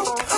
Oh.